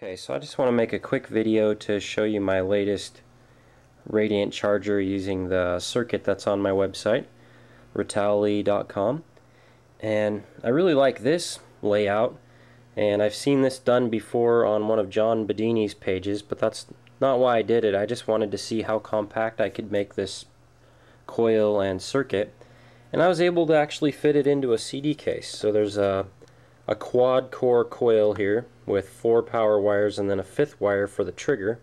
Okay, so I just want to make a quick video to show you my latest Radiant charger using the circuit that's on my website, Ritalie.com. And I really like this layout, and I've seen this done before on one of John Bedini's pages, but that's not why I did it. I just wanted to see how compact I could make this coil and circuit. And I was able to actually fit it into a CD case. So there's a a quad core coil here with four power wires and then a fifth wire for the trigger.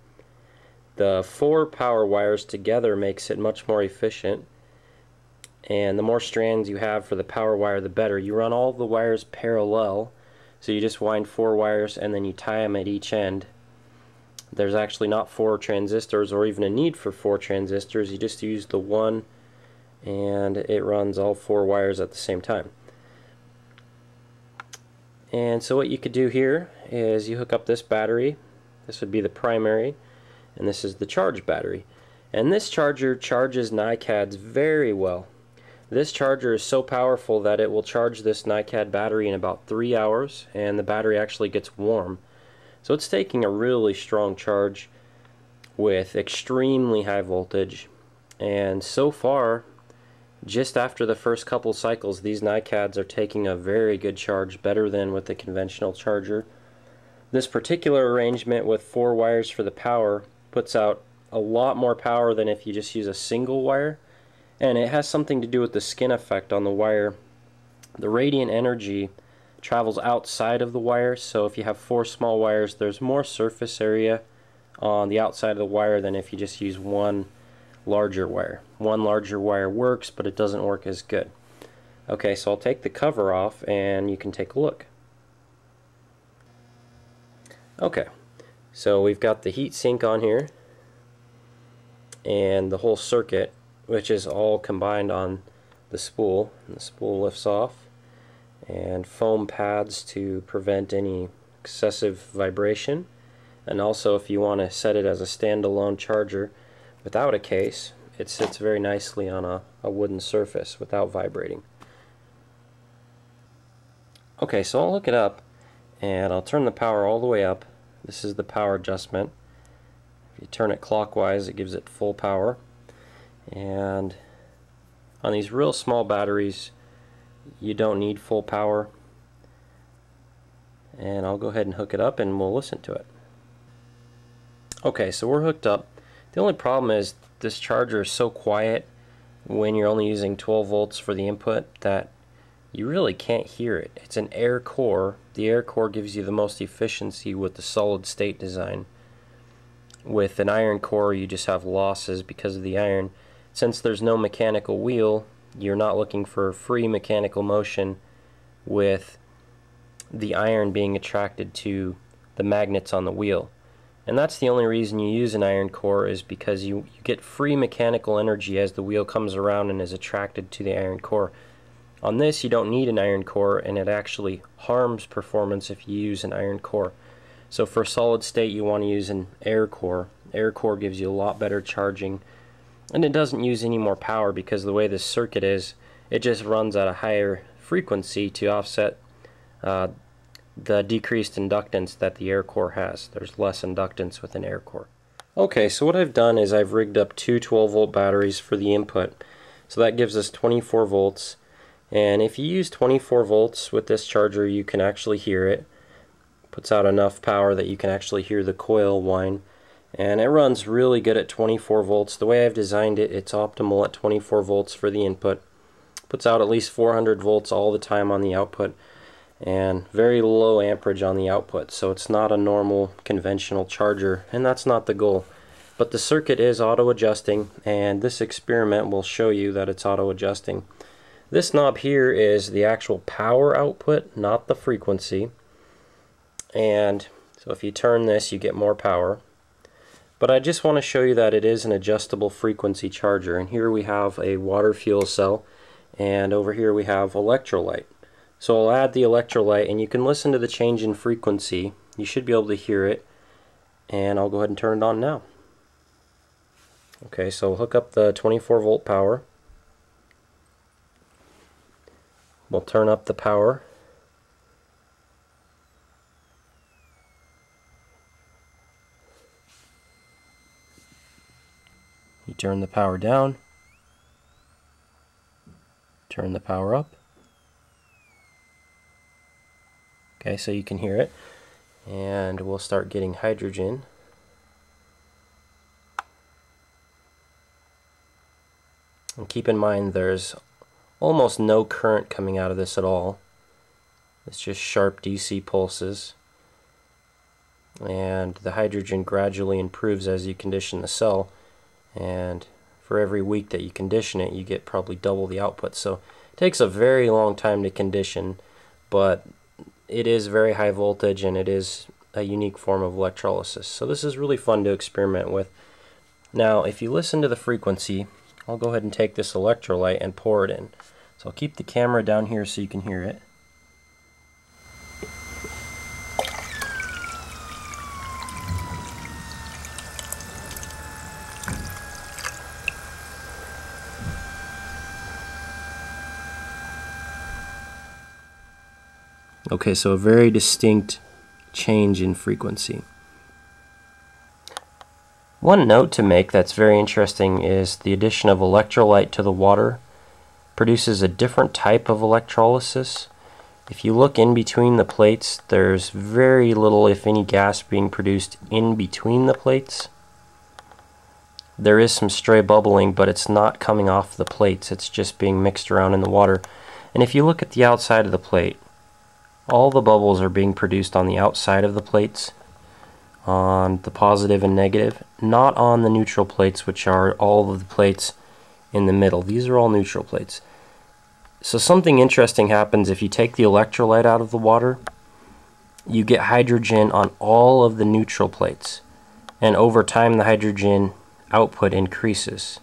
The four power wires together makes it much more efficient and the more strands you have for the power wire the better. You run all the wires parallel so you just wind four wires and then you tie them at each end. There's actually not four transistors or even a need for four transistors. You just use the one and it runs all four wires at the same time. And so what you could do here is you hook up this battery. This would be the primary, and this is the charge battery. And this charger charges NiCads very well. This charger is so powerful that it will charge this NiCad battery in about three hours, and the battery actually gets warm. So it's taking a really strong charge with extremely high voltage. And so far, just after the first couple cycles, these NiCads are taking a very good charge, better than with the conventional charger. This particular arrangement with four wires for the power puts out a lot more power than if you just use a single wire. And it has something to do with the skin effect on the wire. The radiant energy travels outside of the wire, so if you have four small wires, there's more surface area on the outside of the wire than if you just use one larger wire. One larger wire works, but it doesn't work as good. Okay, so I'll take the cover off and you can take a look. Okay, so we've got the heat sink on here and the whole circuit, which is all combined on the spool. And the spool lifts off and foam pads to prevent any excessive vibration. And also if you want to set it as a standalone charger, Without a case, it sits very nicely on a, a wooden surface without vibrating. Okay, so I'll hook it up and I'll turn the power all the way up. This is the power adjustment. If you turn it clockwise, it gives it full power. And on these real small batteries, you don't need full power. And I'll go ahead and hook it up and we'll listen to it. Okay, so we're hooked up. The only problem is this charger is so quiet when you're only using 12 volts for the input that you really can't hear it. It's an air core. The air core gives you the most efficiency with the solid state design. With an iron core you just have losses because of the iron. Since there's no mechanical wheel, you're not looking for free mechanical motion with the iron being attracted to the magnets on the wheel. And that's the only reason you use an iron core is because you, you get free mechanical energy as the wheel comes around and is attracted to the iron core. On this you don't need an iron core and it actually harms performance if you use an iron core. So for solid state you want to use an air core. Air core gives you a lot better charging and it doesn't use any more power because the way this circuit is it just runs at a higher frequency to offset uh, the decreased inductance that the air core has. There's less inductance with an air core. Okay, so what I've done is I've rigged up two 12 volt batteries for the input. So that gives us 24 volts. And if you use 24 volts with this charger, you can actually hear it. Puts out enough power that you can actually hear the coil whine. And it runs really good at 24 volts. The way I've designed it, it's optimal at 24 volts for the input. Puts out at least 400 volts all the time on the output and very low amperage on the output so it's not a normal conventional charger and that's not the goal. But the circuit is auto adjusting and this experiment will show you that it's auto adjusting this knob here is the actual power output not the frequency. And so if you turn this you get more power. But I just want to show you that it is an adjustable frequency charger and here we have a water fuel cell and over here we have electrolyte so I'll add the electrolyte and you can listen to the change in frequency. You should be able to hear it and I'll go ahead and turn it on now. Okay, so hook up the 24 volt power. We'll turn up the power. You turn the power down. Turn the power up. Okay, so you can hear it. And we'll start getting hydrogen. And keep in mind there's almost no current coming out of this at all. It's just sharp DC pulses. And the hydrogen gradually improves as you condition the cell. And for every week that you condition it, you get probably double the output. So it takes a very long time to condition, but it is very high voltage and it is a unique form of electrolysis. So this is really fun to experiment with. Now, if you listen to the frequency, I'll go ahead and take this electrolyte and pour it in. So I'll keep the camera down here so you can hear it. Okay, so a very distinct change in frequency. One note to make that's very interesting is the addition of electrolyte to the water produces a different type of electrolysis. If you look in between the plates, there's very little, if any, gas being produced in between the plates. There is some stray bubbling, but it's not coming off the plates. It's just being mixed around in the water. And if you look at the outside of the plate, all the bubbles are being produced on the outside of the plates on the positive and negative, not on the neutral plates, which are all of the plates in the middle. These are all neutral plates. So something interesting happens if you take the electrolyte out of the water, you get hydrogen on all of the neutral plates. And over time, the hydrogen output increases.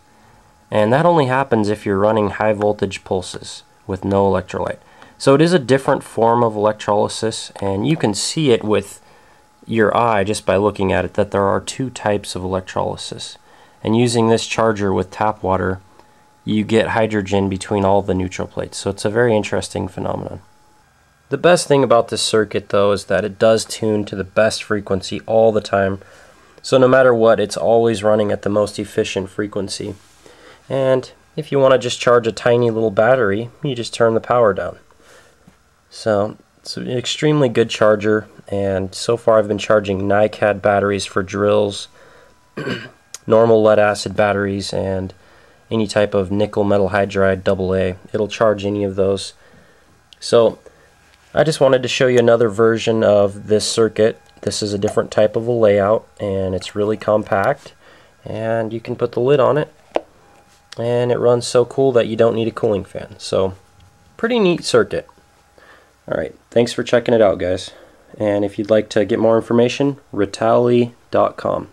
And that only happens if you're running high voltage pulses with no electrolyte. So it is a different form of electrolysis, and you can see it with your eye just by looking at it that there are two types of electrolysis. And using this charger with tap water, you get hydrogen between all the neutral plates. So it's a very interesting phenomenon. The best thing about this circuit though is that it does tune to the best frequency all the time. So no matter what, it's always running at the most efficient frequency. And if you want to just charge a tiny little battery, you just turn the power down. So it's an extremely good charger and so far I've been charging NiCad batteries for drills, normal lead acid batteries, and any type of nickel metal hydride AA. It'll charge any of those. So I just wanted to show you another version of this circuit. This is a different type of a layout and it's really compact and you can put the lid on it and it runs so cool that you don't need a cooling fan. So pretty neat circuit. Alright, thanks for checking it out guys. And if you'd like to get more information, ritalie.com.